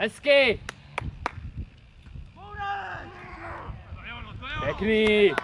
Hezky! Pěkný!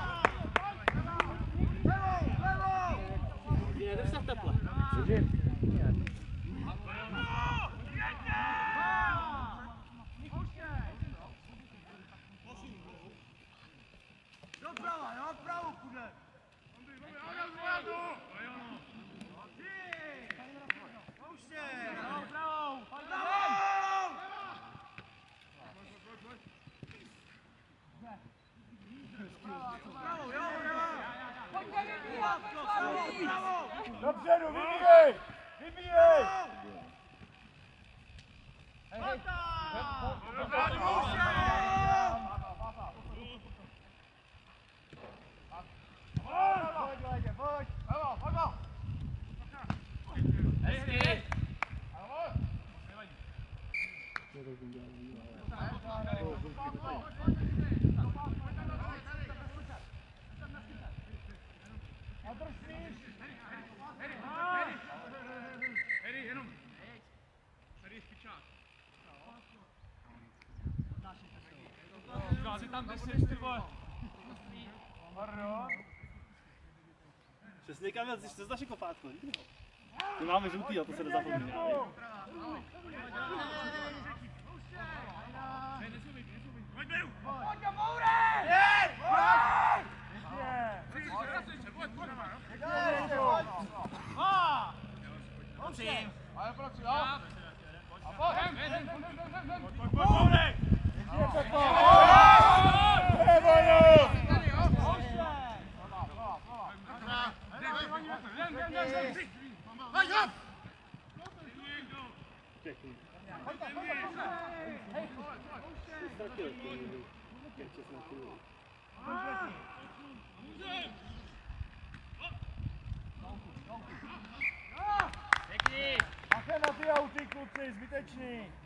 Přesně kam jsi, to znaš jako pátko, Ty máme žlutý, a to se nezapomíná. Pěkný! Bacha na ty auty, kluci, zbytečný. Co říkají, mají to jarno. Tak a my vyběrem, jo? Hezky! Bravo, bravo! Ten, ten, co se to všichni oblečený, no. A hundy, no. To vypadá.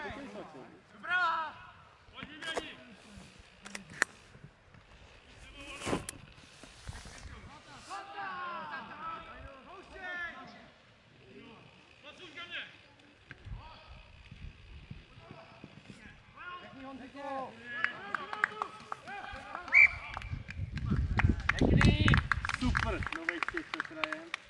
takový fakt, no. Pěkný! Super, nový střih se krajem.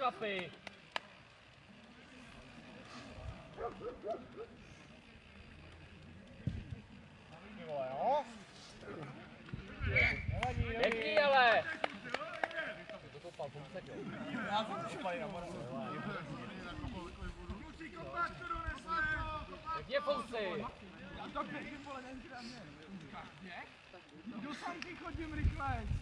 Chlapi. Pěkný ale. Pěkně fousy. Jdu sám ty chodím rychle.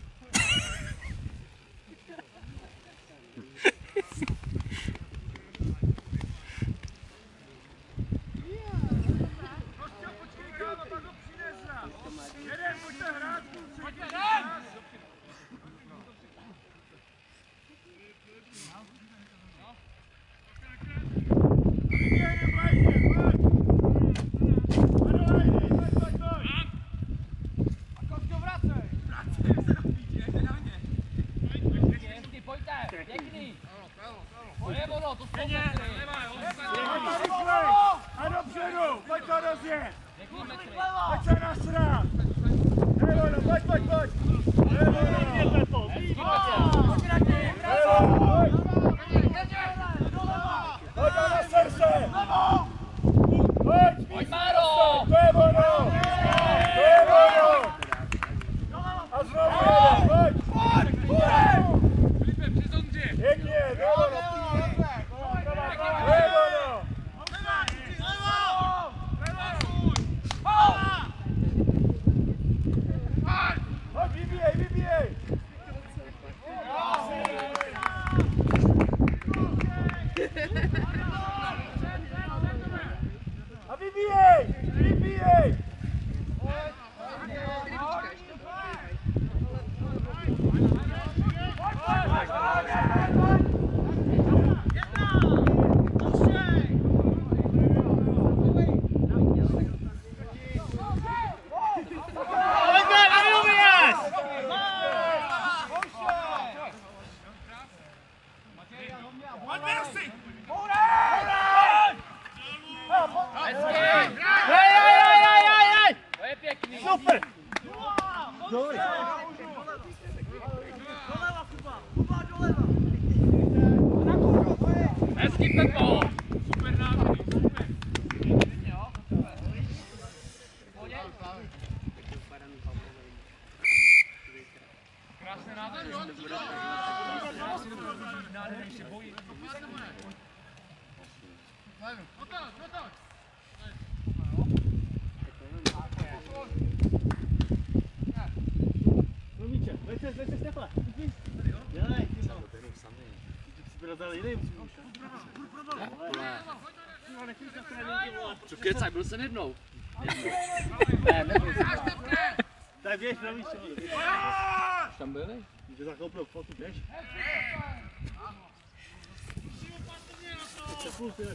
Co kecaj, byl jsem jednou. Tak běž, mluvíče. Tam byli? Může zakoupnout fotu, běž. Teď se půl, tyhle,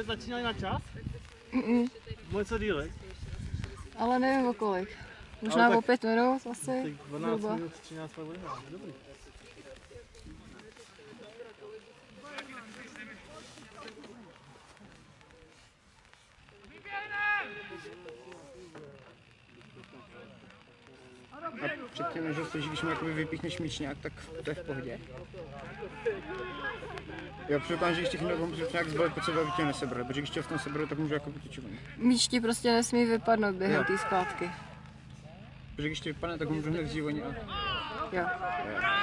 Že začínají na čas? Moje co dílek? Ale nevím o kolik. Možná tak- o pět minut asi. Tak 12 zhruba. minut, 13 minut, dobrý. A předtím, že se, že když jakoby vypíchneš míčňák, tak to je v pohodě. Já předpokládám, že když těch nějak zbalit sebe, aby tě nesebrali, protože když tě v tom seberou, tak můžu jako vytečovat. Míč ti prostě nesmí vypadnout během Jo. té skládky. Protože když tě vypadne, tak můžu hned zjívoně a Jo. Hezky!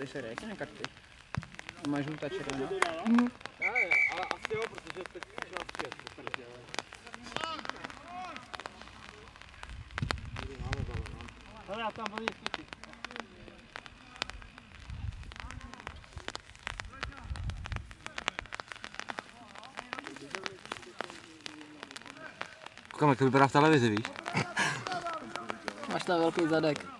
ty se ne karty? Má žlutá červená? Mm. Já, Koukám, jak to vypadá v televizi, víš? Máš tam velký zadek.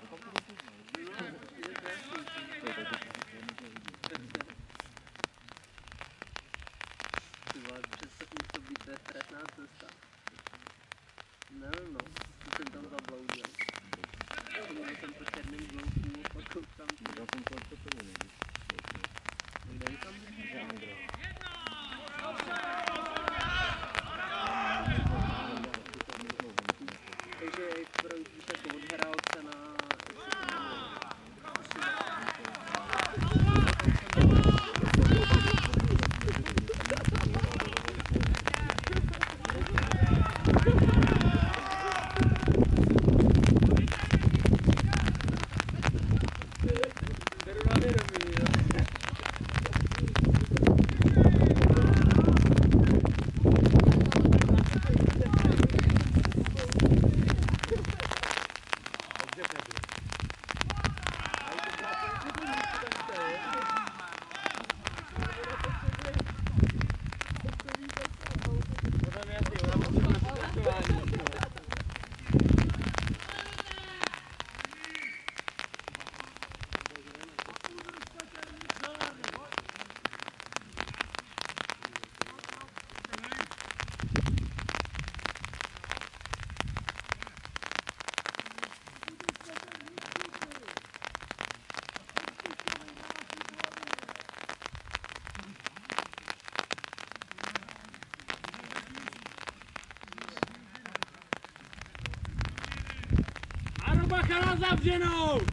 Kala zavřenou!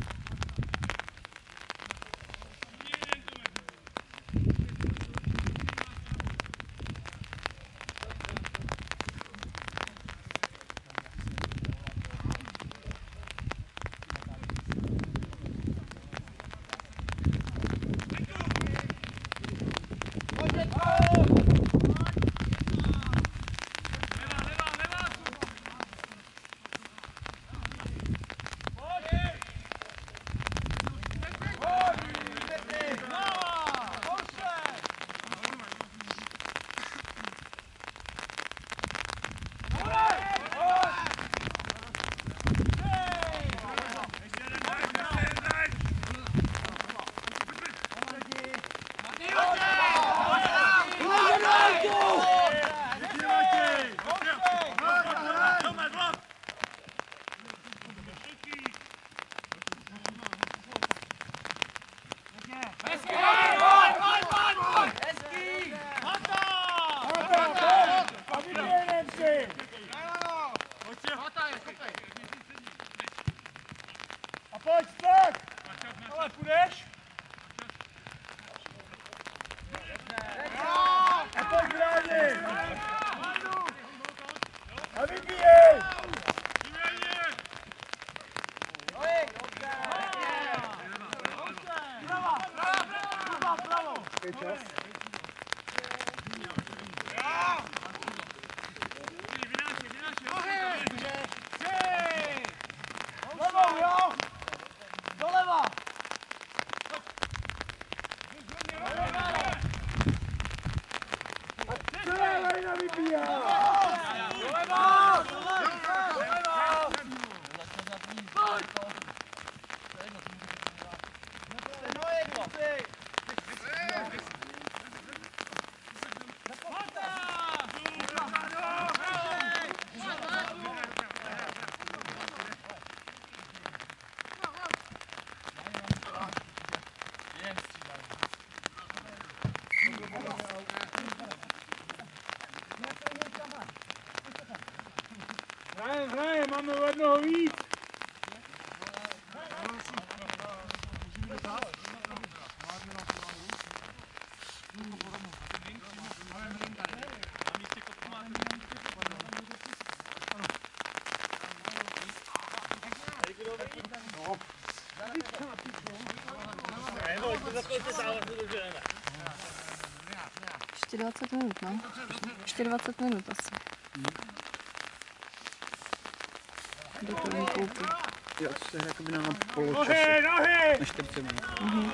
máme o jednoho víc. Ještě 20 minut, no? 24 minut asi koupit. Jo, to je jakoby na poločase. Nohy, nohy! Na 40 minut. Mhm.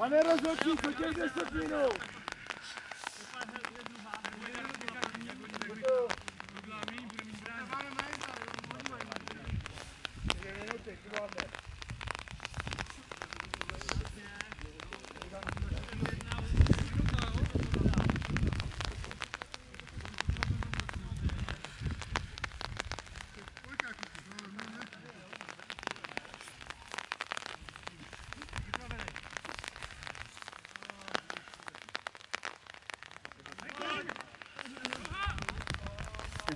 Pane rozhodčí, co těch 10 minut?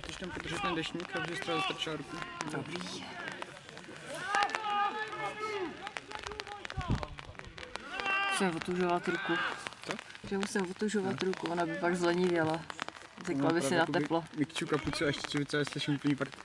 Když tam podržet ten dešník, takže strávil strčila ruku. Dobrý. Musím otužovat ruku. Co? Že musím otužovat ruku, ona by pak zlenivěla. Řekla by si na teplo. Mikču kapucu a ještě čevice a slyším úplný prd.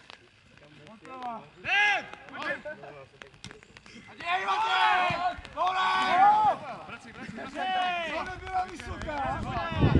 Polsko, pěkně! To nebyla vysoká!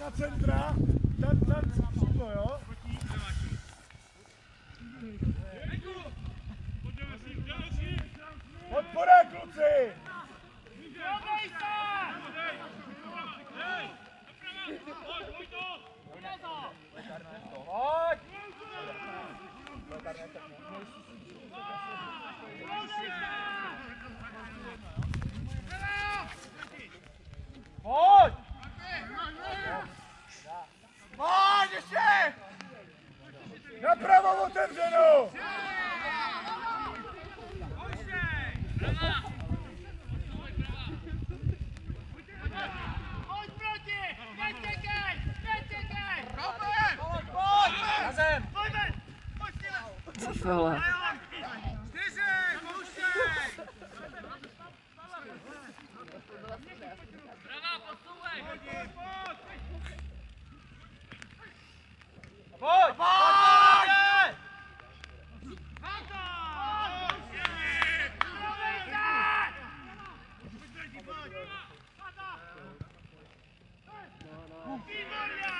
Jirman na Oh.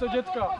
do dziecka.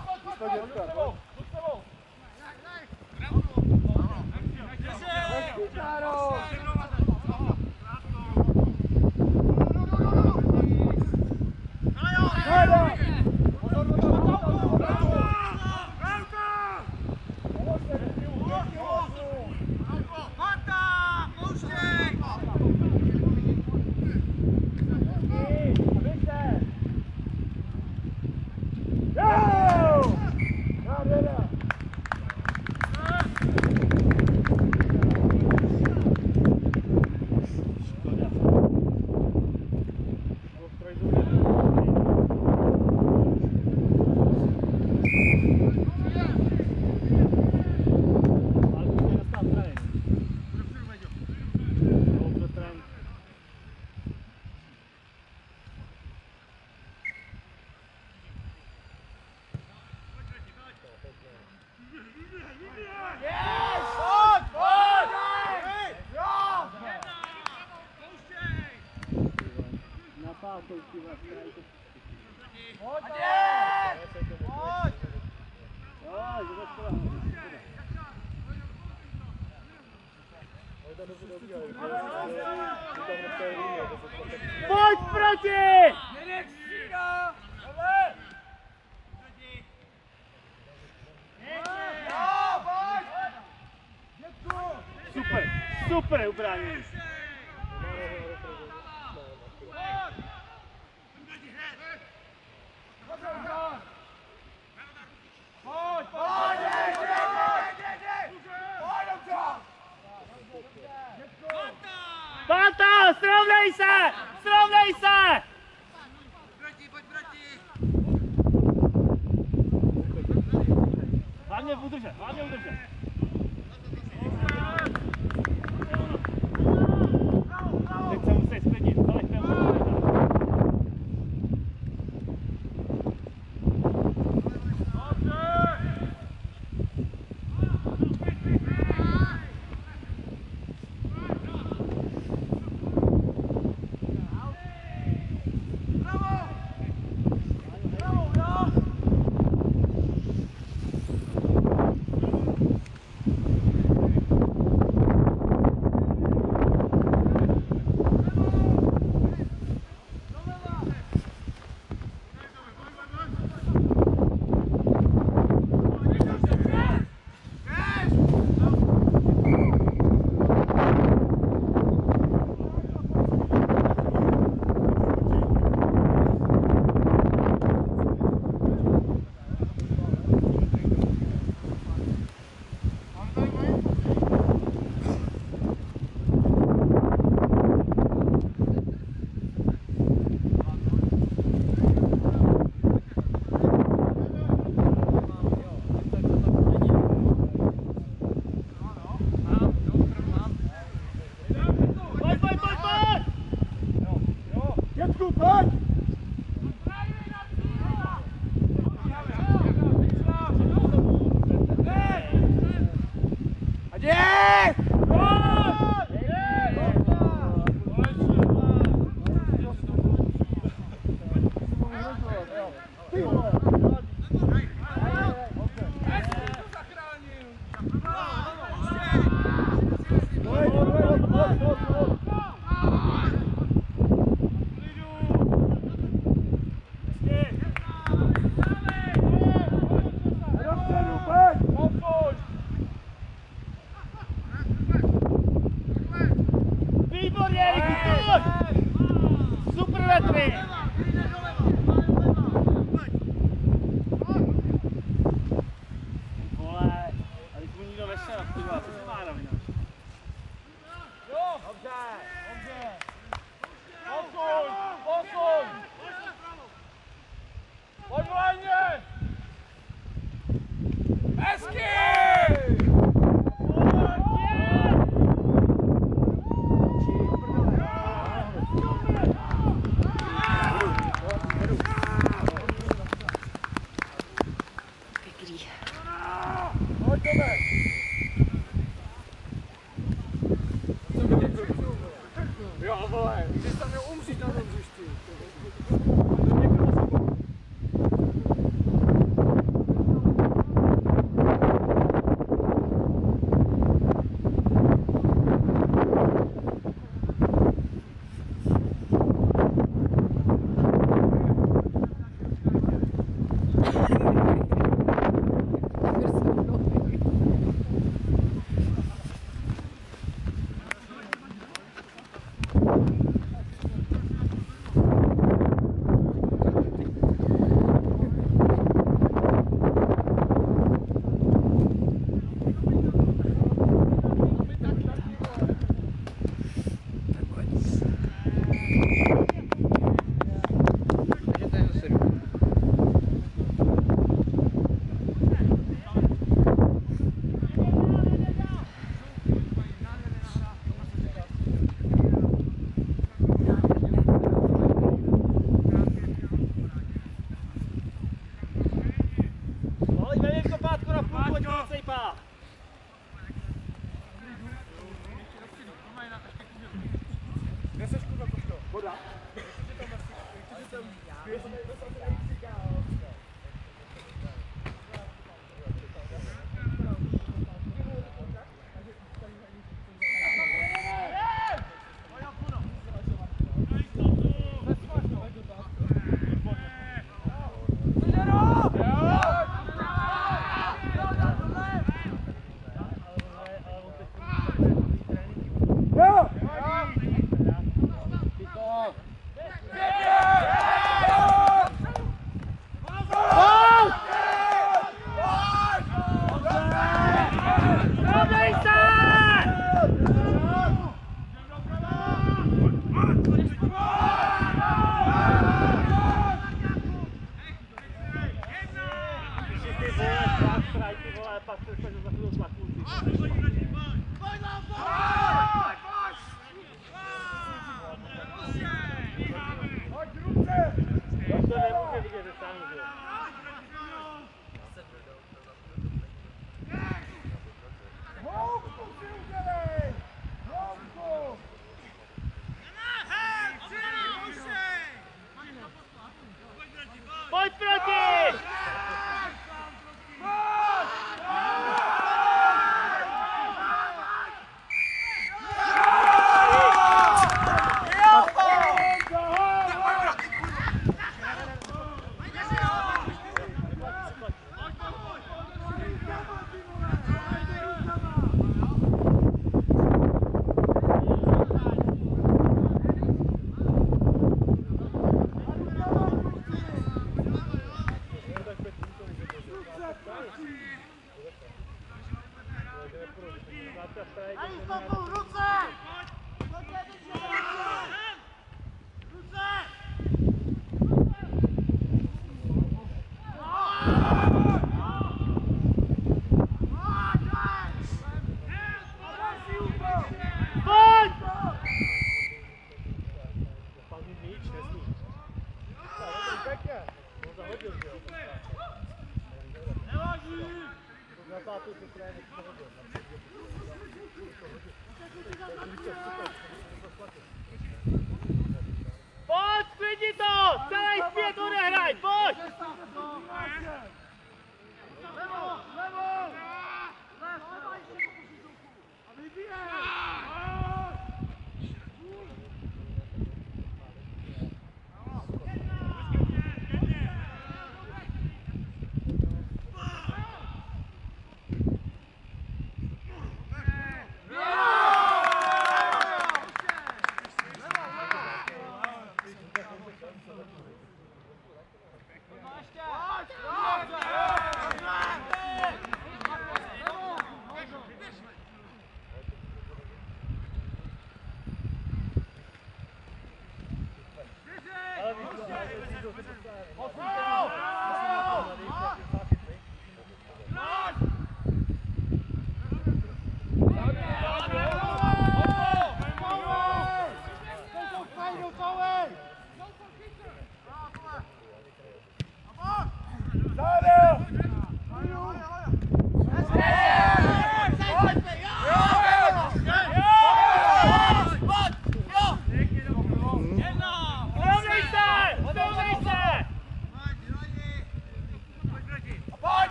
Super ubrání.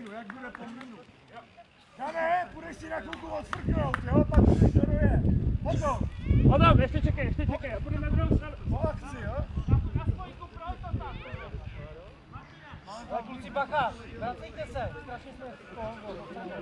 Na pomlínu, jak bude pomlínu? Dane, půjdeš si na chvilku odfrknout, jo? Pak to vyžaduje. Potom, Adam, ještě čekej, ještě čekej. A půjdeme na druhou stranu. po akci, jo? Ale kluci bacha, vracejte se, strašně jsme Bodujeme,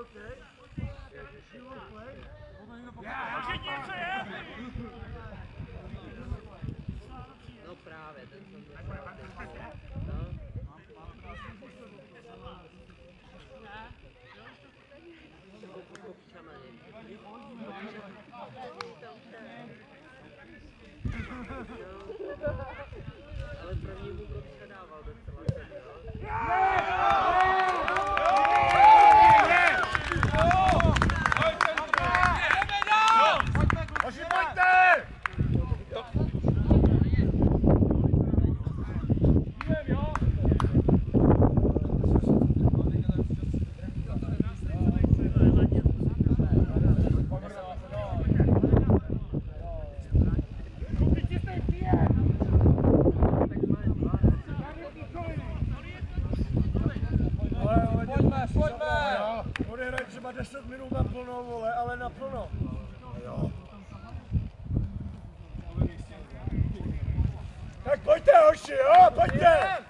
No právě, ten jsem No. Ale první úkol předával docela ten, jo. Hoši, pojďte! Ale, ale, Pojďme, pojďme! Jo, odehraj třeba 10 minut na plno, vole, ale na plno. Jo. Tak pojďte, hoši, jo,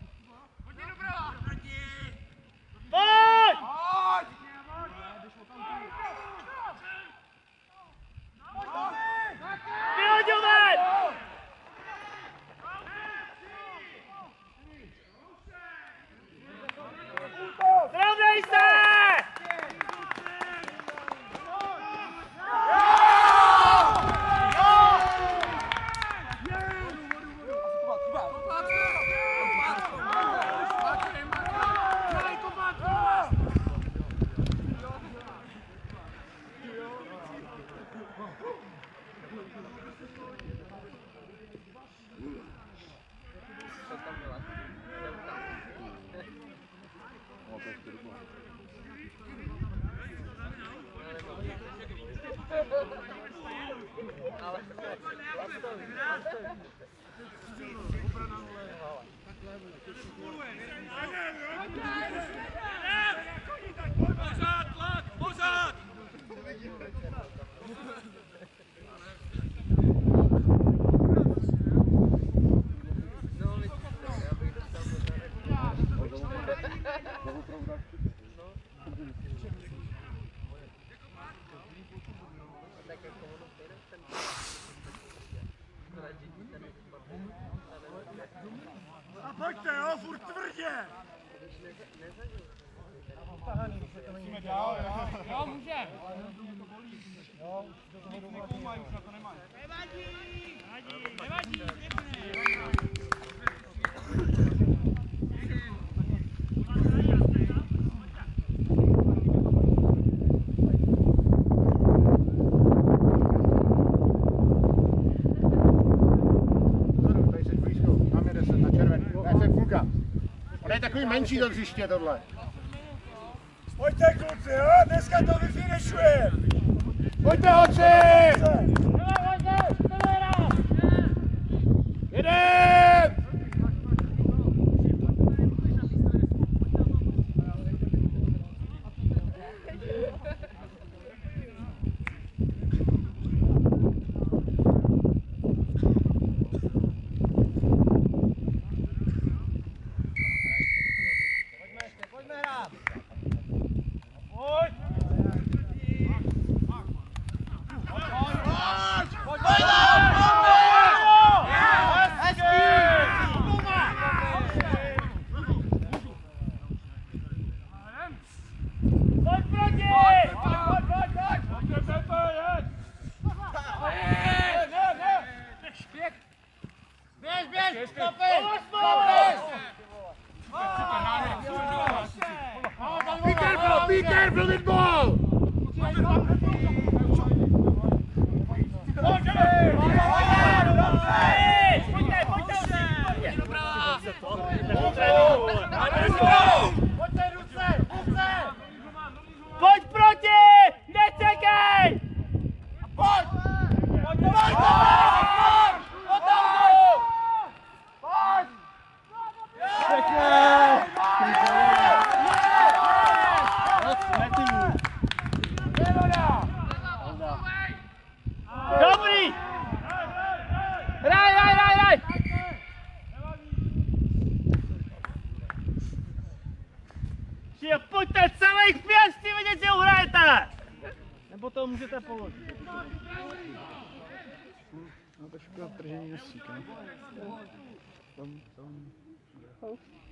takový menší to hřiště tohle.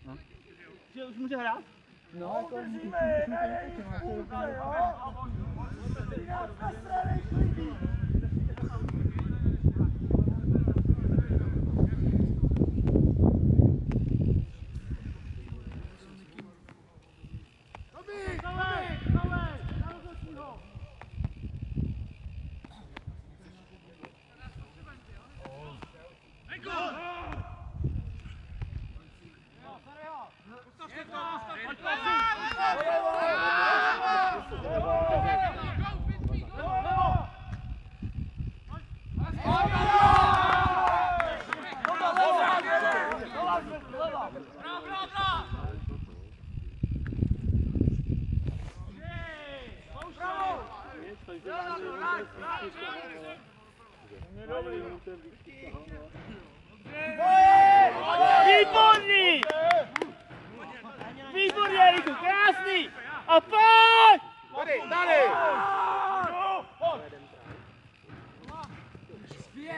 No. Že už může hrát? No, jako... Udržíme, na její spůlka, jo? A on se týká na straně lidí. Výborný! Výborný, Eriku, krásný! A pojď! Tady, tady!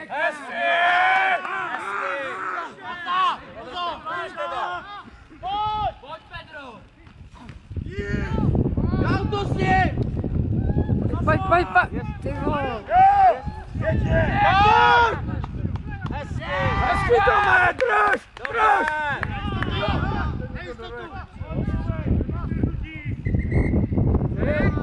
Hezky! Hezky! Pojď! Pojď, Pedro! Dal to si! S Pojď, pojď, pojď. Ty vole. Hezky to má, drž, drž! Co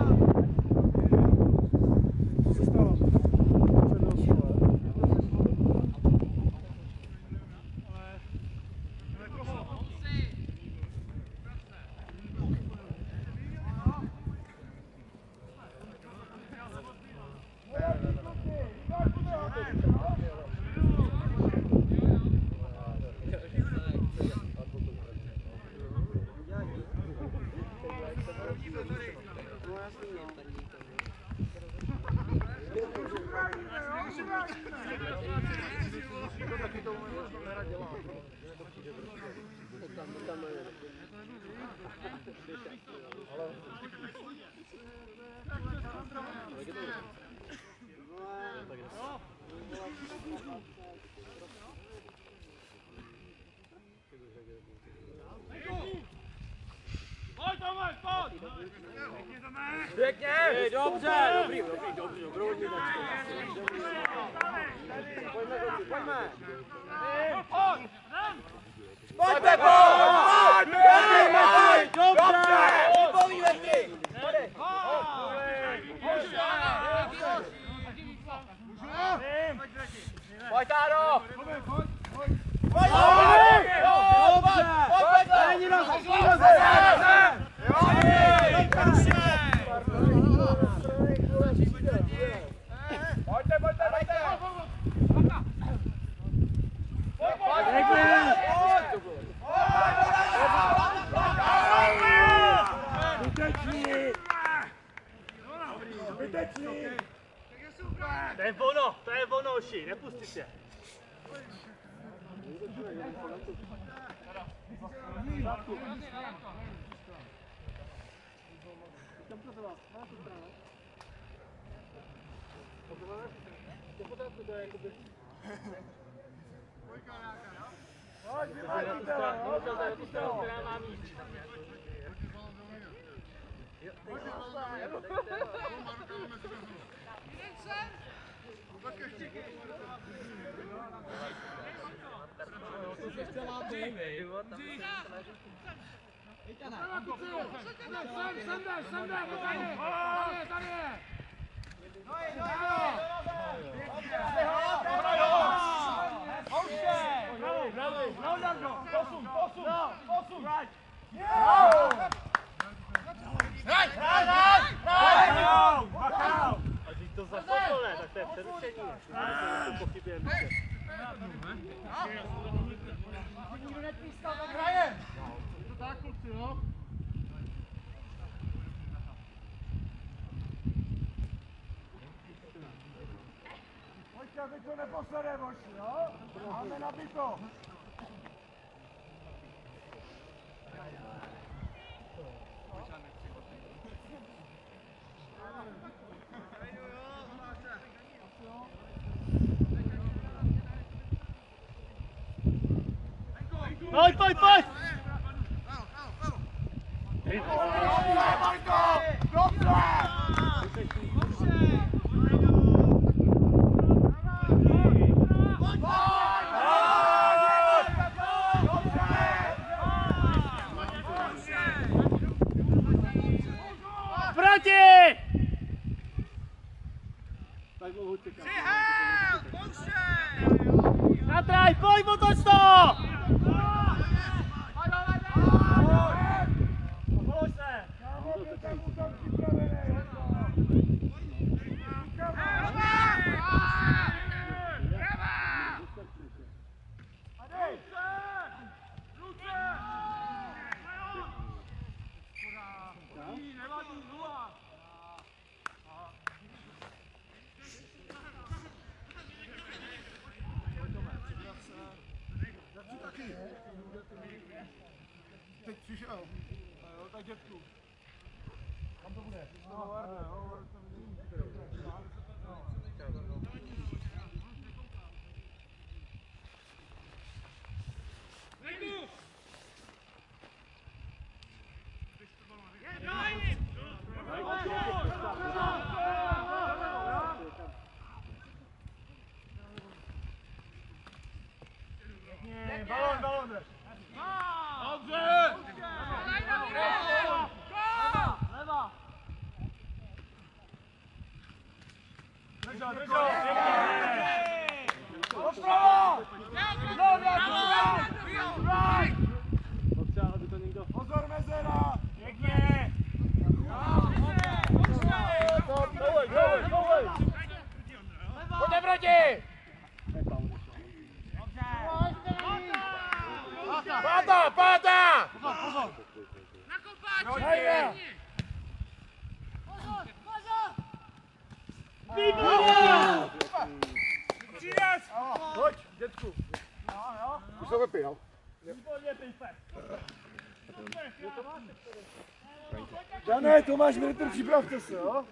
Pojď, vyvážíte ho, jo, vyvážíte ho. A když to zapadlo, ne, tak to je. To pochybujeme. Pojďte, aby to neposlede, moši, jo? Máme nabito. Pojď, pojď, pojď! Proti! Natraj, pojď, otoč to! Polož se! Máme tam útok připravený, hotovo. Dané, Tomáš Militr, připravte se, jo?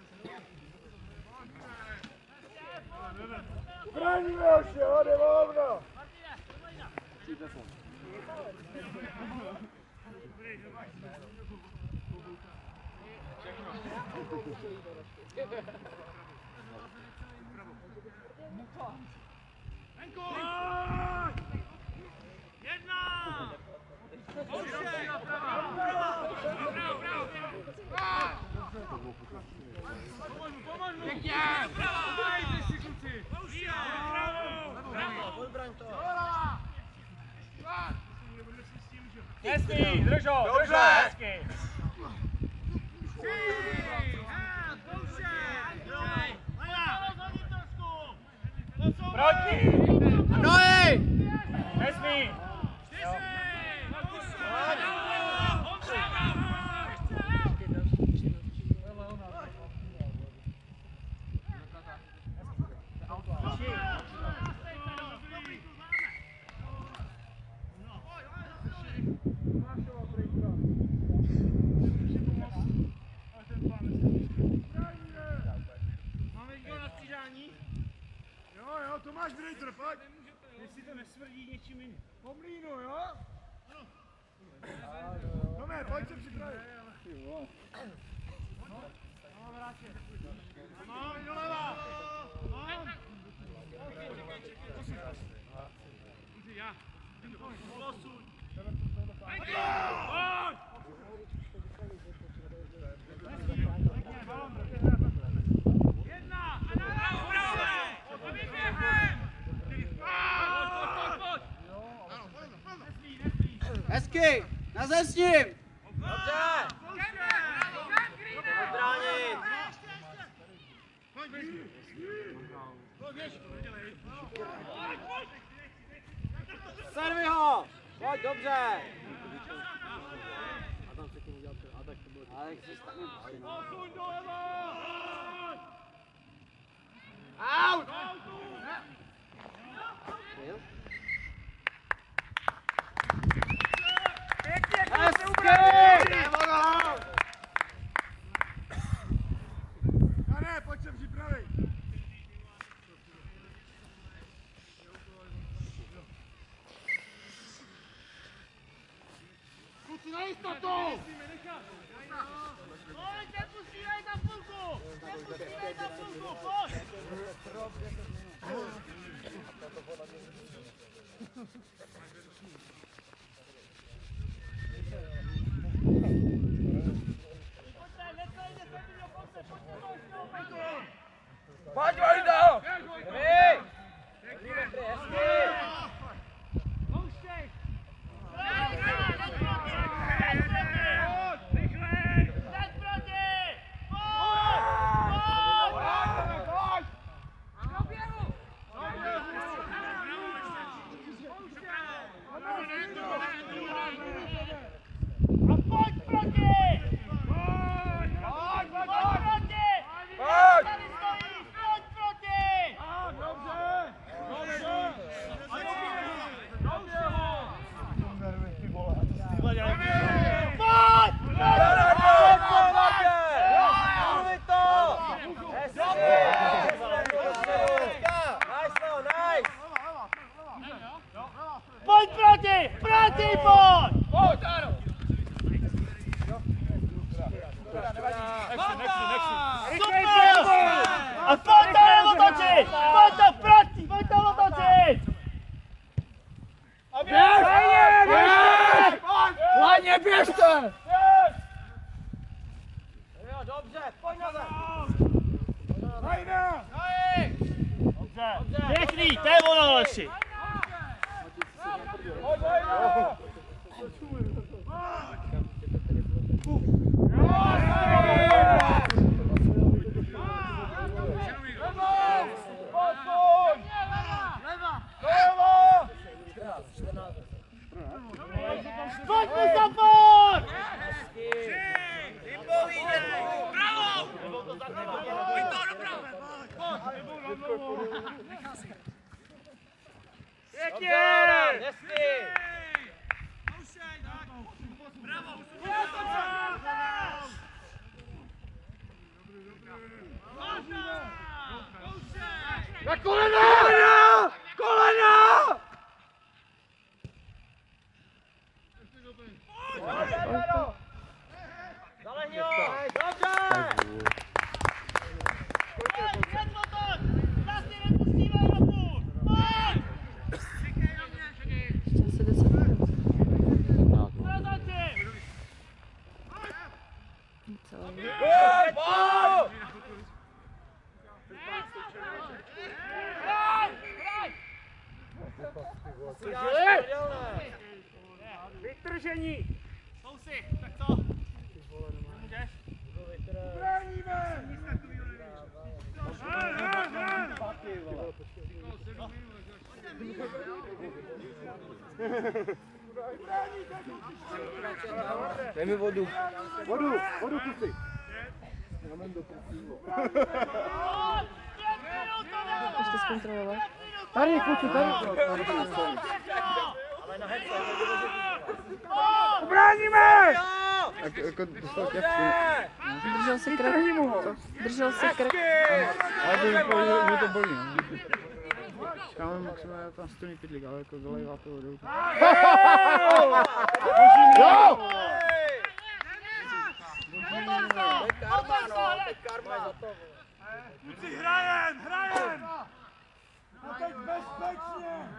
Bráníme ho, jo, jde volno. Hezký, držo, držo, hezký. Proti! Nohy! Nesmí! Jo, jo, Tomáš Militr, pojď. Jestli to nesmrdí něčím jiným. Po mlínu, jo? Tome, pojď se připravit. No, doleva. Hezky! Na s ním! Servi ho! Pojď, dobře! Ale chceš tak nepřijít. Out! Jo? Hezky! Dané, pojď se připravit. Kluci na jistotu! Pojď, nepustívej na půlku! Nepustívej pojď! Pojď, Vojdo! Dej mi vodu. Vodu, vodu kusy. Ještě zkontrolovat. Tady, kluci, tady. Bráníme! Tak, jako dostal Dobře. Držel si krk. Držel si krk. Ale to to bolí. Čekáme maximálně tam stojný pytlík, ale jako zalejvá to vodu. Jo! Karma, no. Teď karma. Kluci, hrajem, hrajem! A teď bezpečně!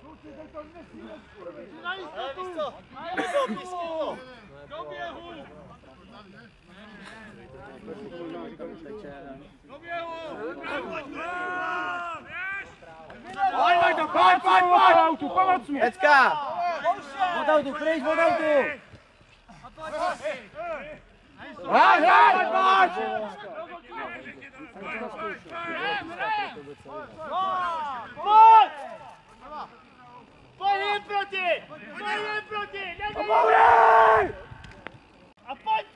Kluci, teď to nesmíme Ale víš co? Nebo písku! Do běhu! Do běhu! Pojď, Vojto, pojď, pojď, pojď! Pomoc mi! Pecka. Od autu, pryč, od autu. Hraj, hraj, pojď! Pojď! Pojď jim proti! Pojď jim proti! Nedej! Bourej! A pojď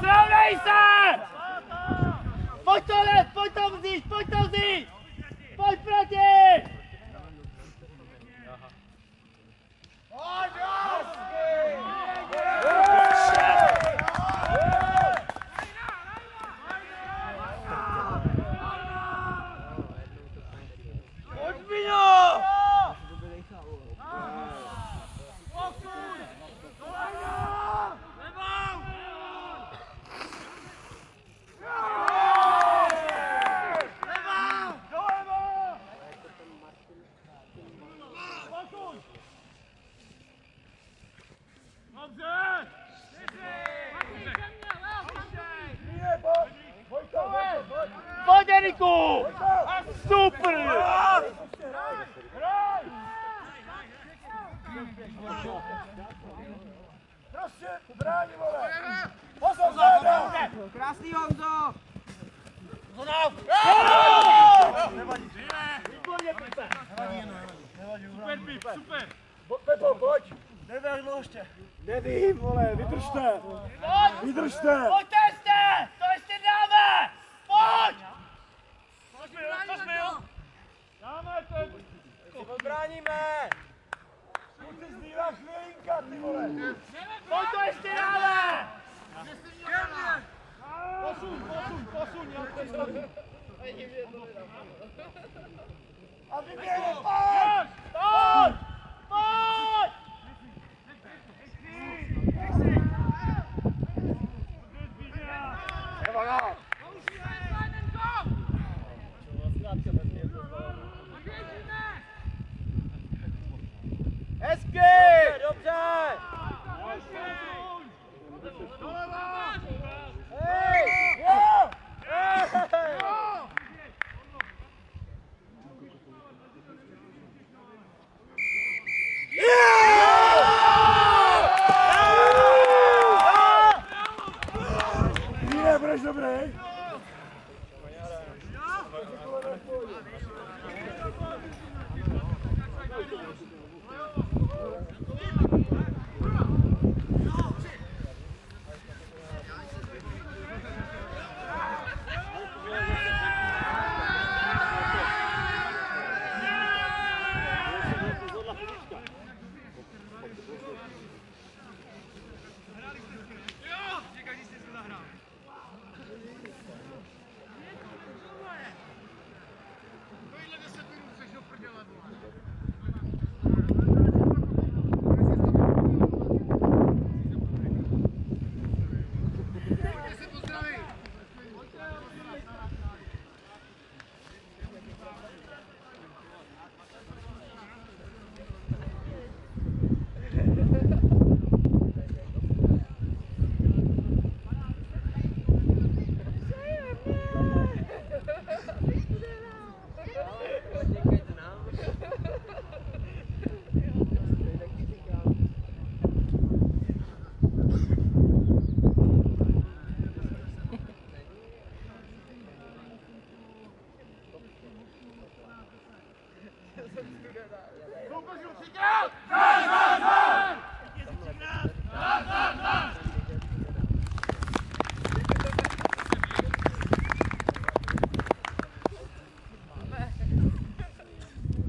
Zrovnej se! Pojď to let, pojď to vzít, pojď to vzít! Pojď proti! Pojď, Super! Prostě, bráni, vole! Pozor, záda! Krásný Honzo. Výborně, Pipe! Super, Pip, super! Pepo, pojď! Nevím, vole, vydržte! Vydržte! Pojďte jste! To ještě dáme! Pojď! I'll be there.